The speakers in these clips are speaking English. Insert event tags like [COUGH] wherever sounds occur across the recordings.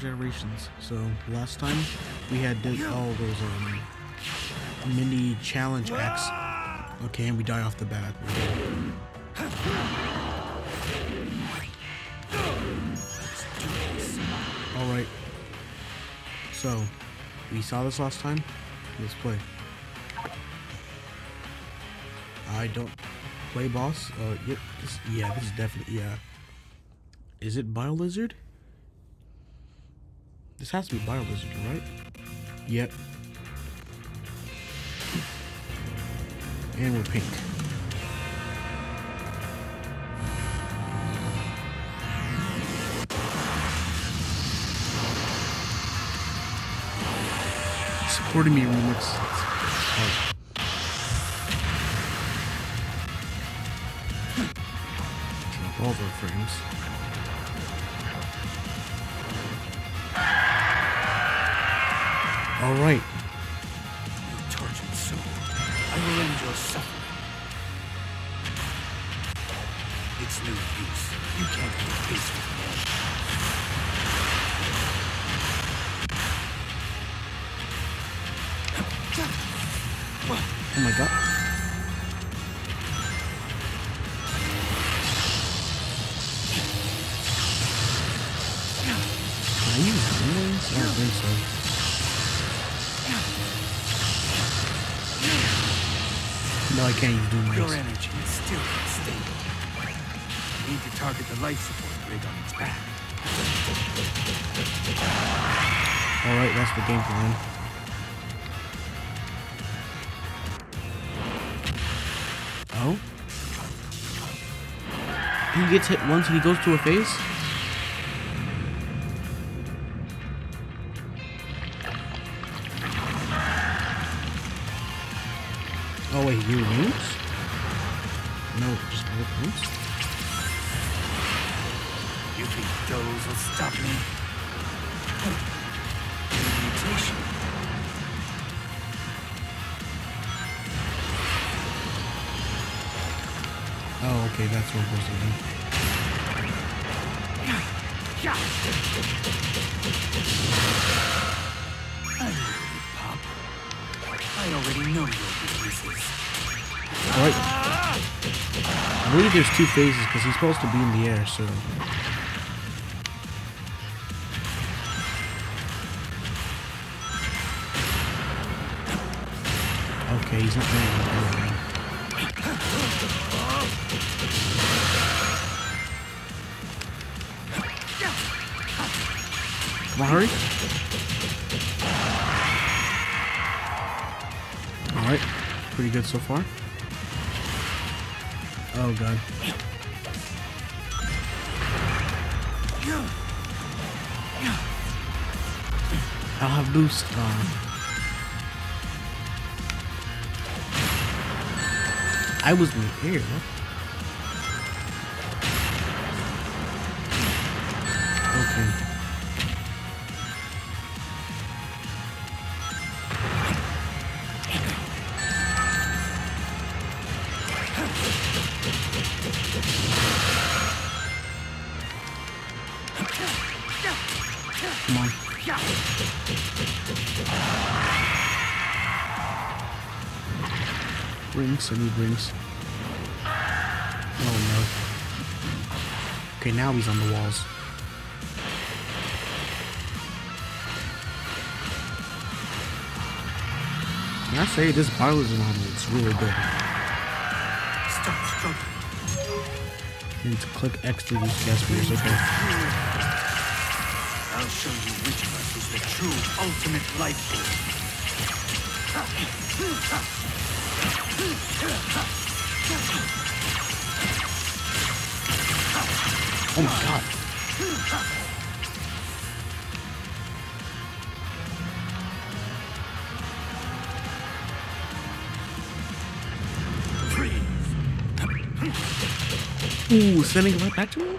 Generations. So last time we had did all those um mini challenge acts. Okay, and we die off the bat. All right. So we saw this last time. Let's play. I don't play boss. Uh, yep. This, yeah, this is definitely yeah. Is it Biolizard? This has to be Biolizard, right? Yep. And we're pink. Supporting me remix. All the frames. All right. You tortured soul. I will end your suffering. It's no use. You can't keep pace with me. Oh my god. Can't use doom Your energy is still unstable. You need to target the life support rig on its back. Alright, that's the game plan. Oh? He gets hit once and he goes to a phase? Oh wait, you wounds? What goes in. Pop. I already know your weaknesses. Alright. I believe there's two phases because he's supposed to be in the air, so. Okay, he's not doing hurry. Alright, pretty good so far. Oh god. I'll have boost. Um, I was in the air. Rings, I need rings. Oh no. Okay, now he's on the walls. Can I say this Biolizard model is really good? Stop struggling. You need to click X to use Casper's, okay. I'll show you which of us is the true ultimate life force. Oh my god. Ooh, sending it right back to me?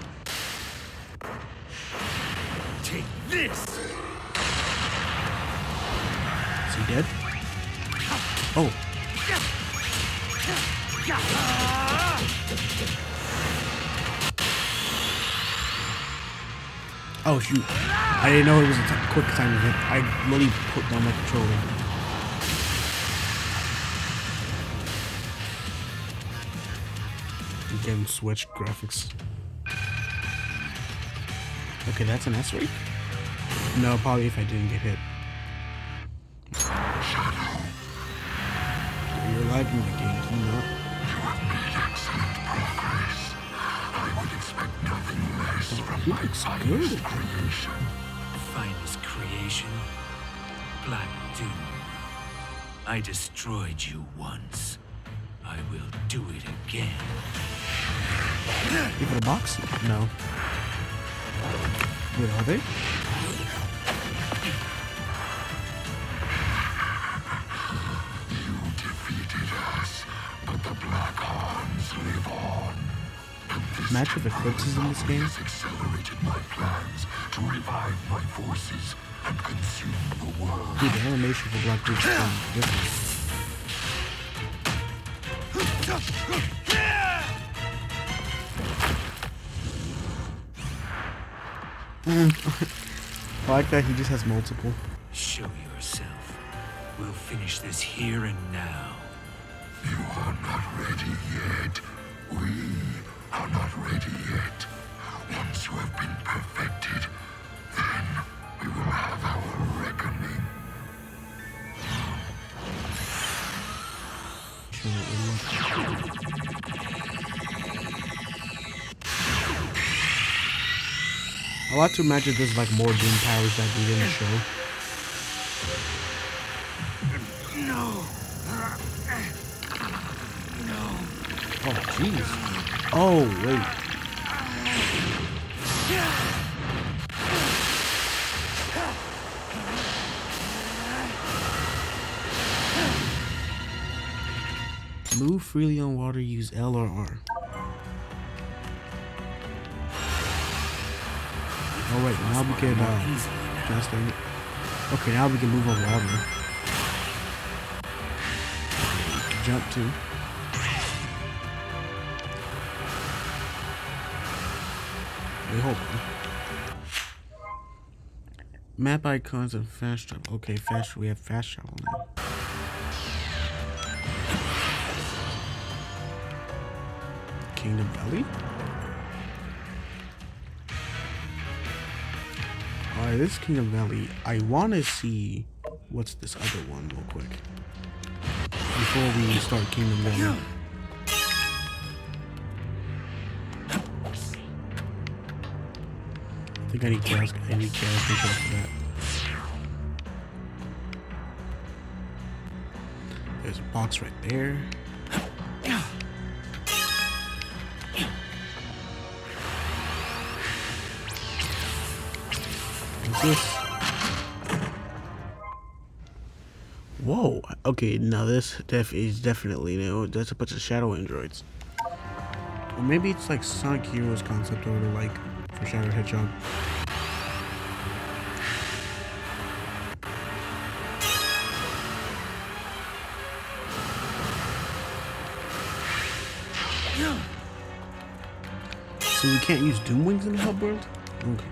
Take this! Is he dead? Oh, Oh shoot! I didn't know it was a quick time hit. I literally put down my controller. Again, switch graphics. Okay, that's an S ray. No, probably if I didn't get hit. Shadow. You're lagging the game, can you not? He looks good. Finest creation, Black Doom. I destroyed you once. I will do it again. Even a box? No. Wait, are they? You defeated us, but the Black Arms live on. Match of Eclipses in this game? Accelerated my plans to revive my forces and consume the world. Dude, the animation for Black Doom's different. [LAUGHS] I like that he just has multiple. Show yourself. We'll finish this here and now. You are not ready yet. We are not ready yet. Once you have been perfected, then we will have our reckoning. Show it would. I like to imagine there's like more Doom powers that we didn't show. No. No. Oh, jeez. Oh, wait. Move freely on water, use L or R. Oh wait, now we can, uh, I it? Okay, now we can move on water. Jump to. Wait, hold on. Map icons and fast travel. Okay, fast. We have fast travel now. Kingdom Valley. Alright, this is Kingdom Valley. I want to see what's this other one real quick before we start Kingdom Valley. I think I need chaos. I need chaos control for that. There's a box right there. This? Whoa. Okay, now this def is definitely new. That's a bunch of shadow androids. Or maybe it's like Sonic Heroes concept or like for Shadow Hedgehog. So we can't use Doom Wings in the Hub World? Okay.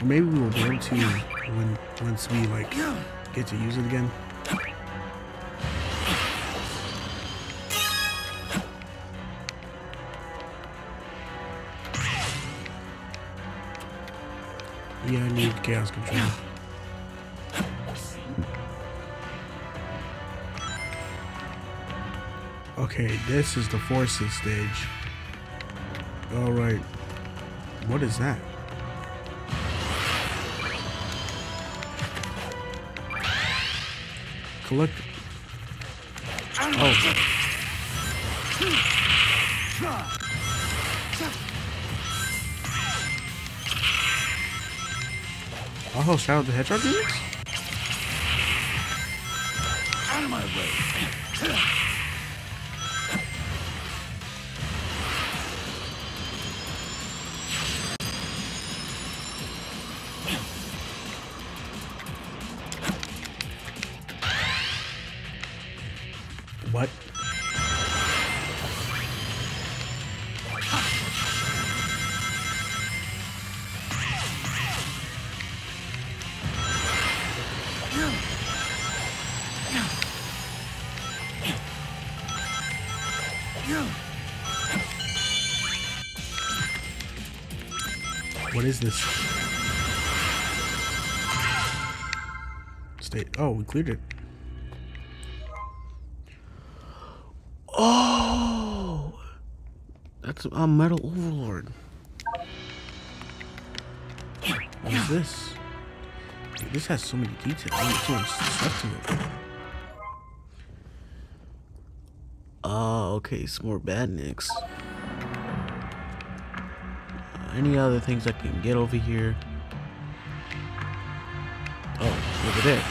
Or maybe we will be able to when once we like get to use it again. Yeah, I need chaos control. Okay, this is the forces stage. Alright. What is that? Collect. Oh. Oh, Shadow the Hedgehog? Out of my way. What is this? Stay. Oh, we cleared it. Oh, that's a metal overlord. What is this? Dude, this has so many details. So much stuff to it. Oh, okay, some more badniks. Any other things I can get over here? Oh, over there.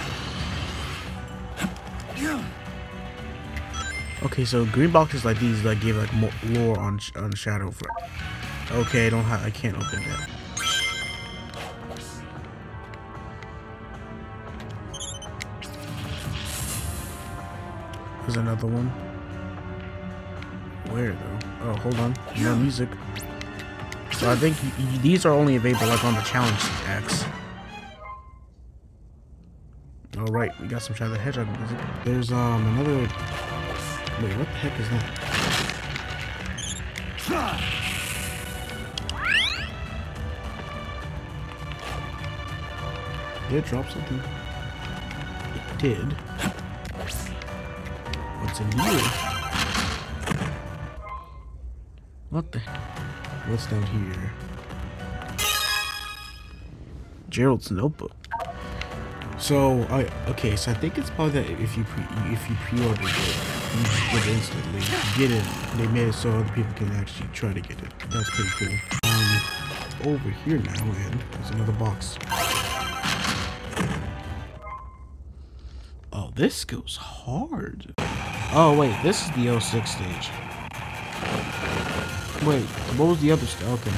Okay, so green boxes like these like give like more lore on on Shadow. For, okay, I don't have. I can't open that. There's another one. Where though? Oh, hold on. No music. So I think these are only available like on the challenge X. All right, we got some Shadow the Hedgehog music. There's um another. Wait, what the heck is that? Did it drop something? It did. What's in here? What the? What's down here? Gerald's notebook. So I okay, so I think it's probably that if you pre if you pre-order it, you get it instantly. You get it. They made it so other people can actually try to get it. That's pretty cool. Um, over here now, and there's another box. Oh, this goes hard. Oh wait, this is the 06 stage. Wait, what was the other stuff? Okay.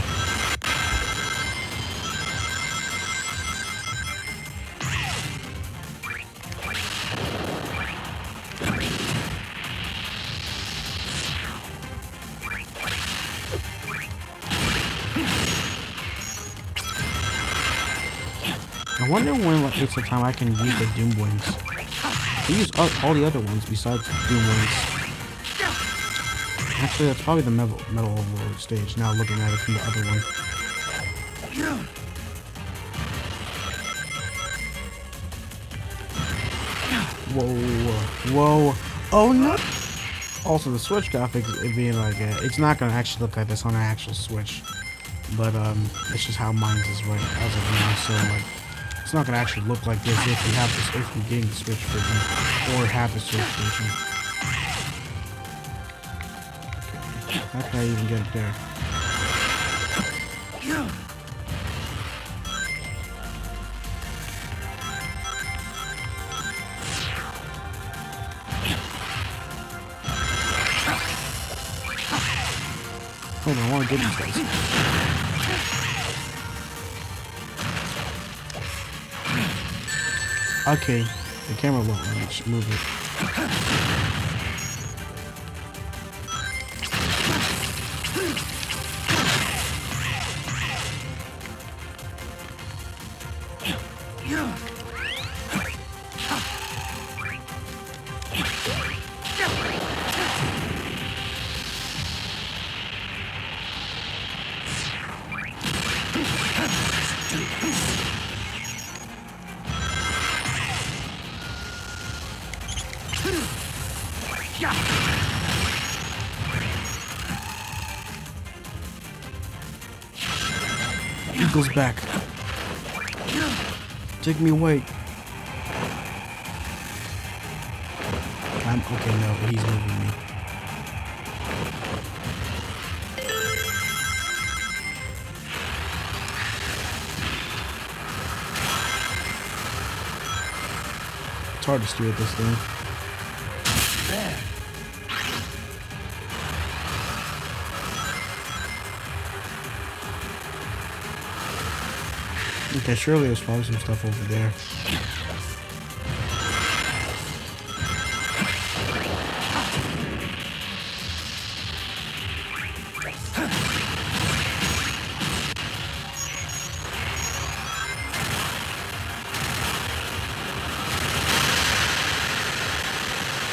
I wonder when like, it's the time I can use the Doom Wings. I use all, all the other ones besides Doom Wings. Actually, that's probably the Metal, metal Overlord stage, now looking at it from the other one. Whoa, whoa, oh no! Also, the Switch graphics, it being like, uh, it's not gonna actually look like this on an actual Switch. But, um, it's just how mine is right as of now, so, like, it's not gonna actually look like this if you have this, if you're getting the Switch version, or have the Switch version. How can I even get it there? Hold on, I want to get these guys. Okay, the camera won't move it. Eagle's back. Take me away. I'm okay no, he's moving me. It's hard to steer this thing. Okay, surely there's probably some stuff over there.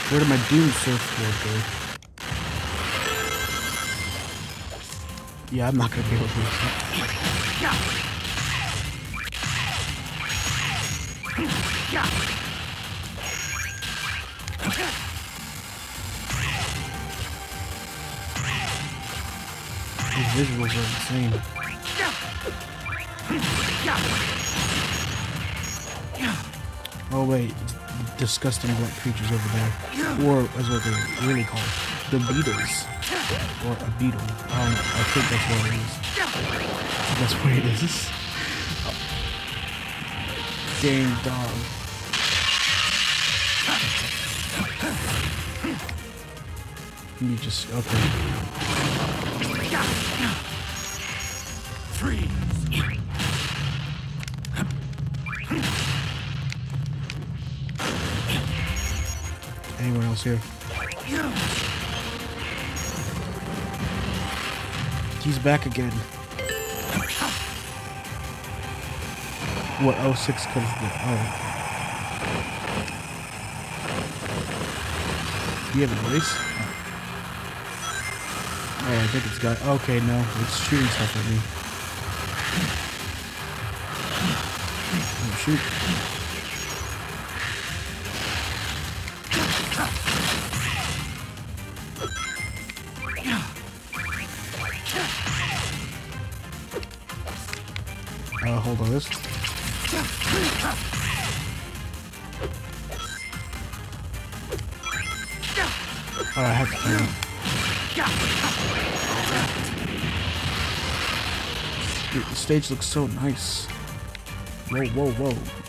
Where did my Doom surfboard go? Yeah, I'm not gonna be able to do that. These visuals are insane. Oh wait, disgusting black creatures over there. Or as what they're really called, the beetles. Or a beetle. I don't know. I think that's what it is. That's what it is. Dang dog. You just okay. Freeze! Anyone else here? He's back again. What? Oh, six comes. Oh. Do you have a voice? Oh, I think it's got. Okay, no, it's shooting stuff at me. Oh shoot! Uh, hold on, this. Oh, I have to. Dude, the stage looks so nice. Whoa, whoa, whoa.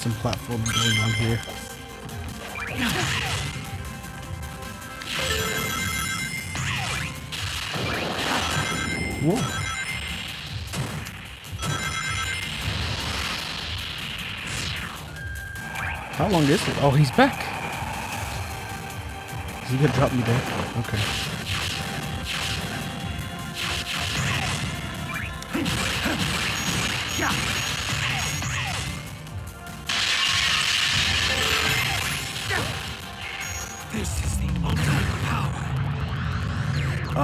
Some platforming going on here. Whoa. How long is it? Oh, he's back. Is he gonna drop me there? Okay. This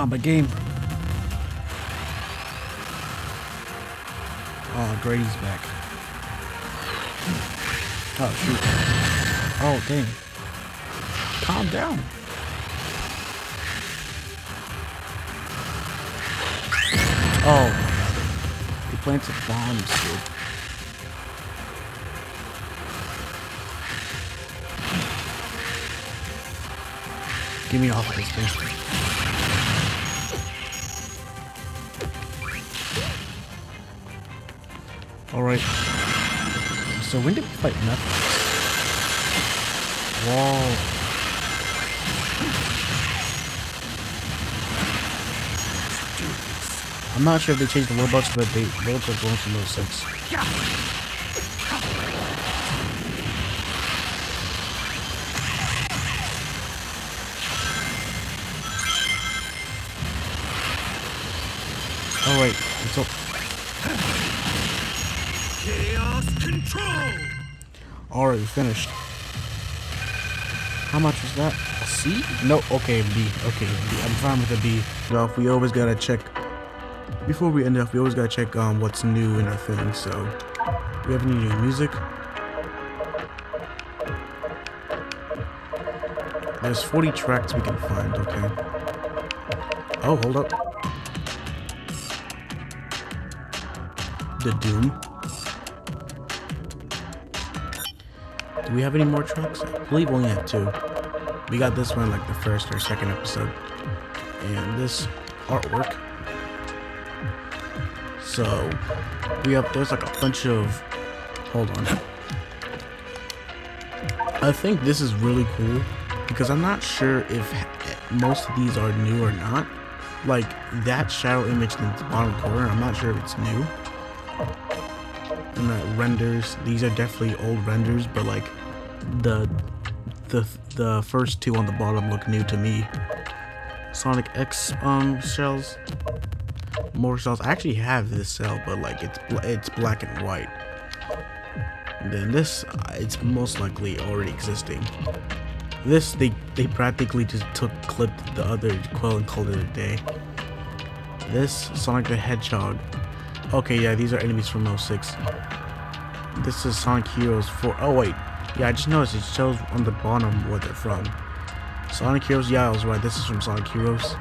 my game. Oh, Grady's back. Oh, shoot. Oh, dang. Calm down. Oh. He planted bombs, dude. Give me off of this thing. Alright. So when did we fight Nephilim? Whoa. I'm not sure if they changed the robots, but they robots going from those six. Already finished. How much was that? C? No, okay, B. Okay, B. I'm fine with a B. Off, we always gotta check. Before we end off, we always gotta check um, what's new in our thing. So, we have any new music? There's 40 tracks we can find, okay. Oh, hold up. The Doom. Do we have any more tracks? I believe we only have two. We got this one like the first or second episode. And this artwork. So we have there's like a bunch of hold on. I think this is really cool because I'm not sure if most of these are new or not. Like that shadow image in the bottom corner, I'm not sure if it's new and renders these are definitely old renders but like the the the first two on the bottom look new to me. Sonic X um shells, more shells. I actually have this cell, but like it's it's black and white. And then this, uh, it's most likely already existing. This they they practically just took clipped the other Quill and called it a day. This Sonic the Hedgehog. Okay, yeah, these are enemies from 06. This is Sonic Heroes 4. Oh wait, yeah, I just noticed it shows on the bottom where they're from. Sonic Heroes, yeah, I was right. This is from Sonic Heroes.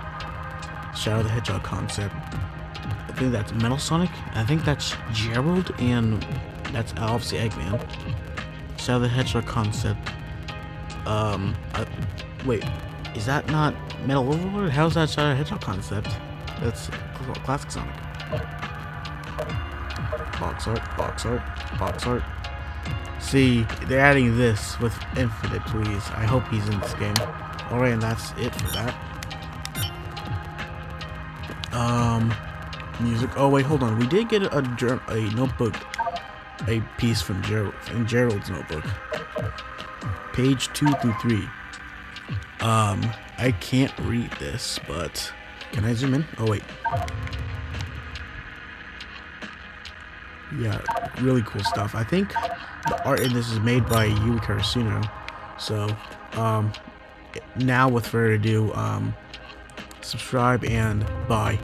Shadow the Hedgehog concept. I think that's Metal Sonic. I think that's Gerald, and that's obviously Eggman. Shadow the Hedgehog concept. Um, uh, wait, is that not Metal Overlord? How's that Shadow the Hedgehog concept? That's classic Sonic. Box art, box art, box art. See, they're adding this with Infinite, please. I hope he's in this game. Alright, and that's it for that. Um, music. Oh wait, hold on. We did get a a, a notebook, a piece from Gerald in Gerald's notebook. Page two through three. Um, I can't read this, but can I zoom in? Oh wait. Yeah, really cool stuff. I think the art in this is made by Yui Karasuno. So, um, now with further ado, um, subscribe and bye.